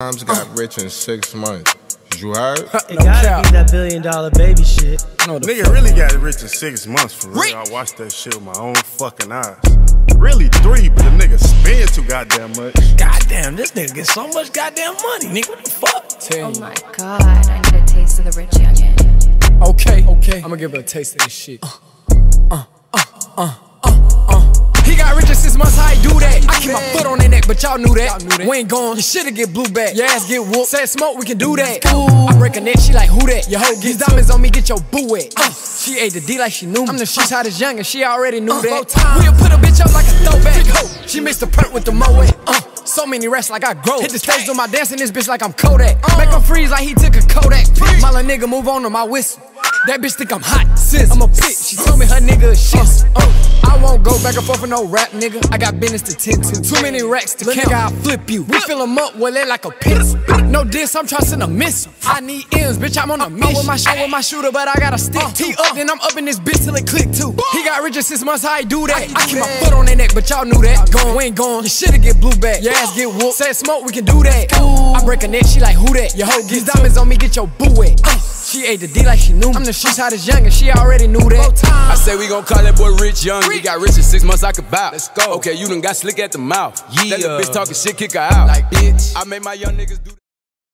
Times got rich in six months. You heard? It gotta be that billion dollar baby shit. No, the Nigga really got rich in six months for real. I watched that shit with my own fucking eyes. Really three, but the nigga spend too goddamn much. Goddamn, this nigga get so much goddamn money, nigga. What the fuck? Tell Oh you. my god, I need a taste of the rich youngin. Okay, okay. I'm gonna give her a taste of this shit. Uh, Uh, uh, uh, uh, uh. He got rich in six but y'all knew that. We ain't gone, your shit'll get blue back. Your ass get whooped. Said smoke, we can do that. I break a neck, she like, who that? Your hoe gets diamonds on me, get your boo wet. Uh, she ate the D like she knew me. I'm the streets hottest young and she already knew that. We'll put a bitch up like a throwback. She mixed the perk with the moet. Uh, so many rest like I grow. Hit the stage on my dance in this bitch like I'm Kodak. Make him freeze like he took a Kodak. My little nigga move on to my whistle. That bitch think I'm hot, sis. I'm a bitch. She told me her nigga is shit. Uh, go back and forth with no rap, nigga. I got business to tend to. Too many racks to count. I'll flip you. We fill 'em up, well, they like a piss. No diss, I'm trusting a missile. I need M's, bitch, I'm on a mission. I with my, I'm with my shooter, but I got a stick. Uh, he up, uh, uh. then I'm up in this bitch till it click too. He got rich in six months, how he do that? I keep my foot on their neck, but y'all knew that. Gone, we ain't gone. Your shit'll get blue back. Your ass get whooped. Said smoke, we can do that. I break a neck, she like, who that? Your hoe gets diamonds on me, get your boo wet. Uh, she ate the D like she knew me. I'm the streets hottest young and she already knew that. I say we gon' call that boy Rich Young. He got rich in six months, I could bow. Let's go. Okay, you done got slick at the mouth. Yeah. Let the bitch talking shit, kick her out. Like, bitch. I made my young niggas do that.